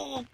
Oh,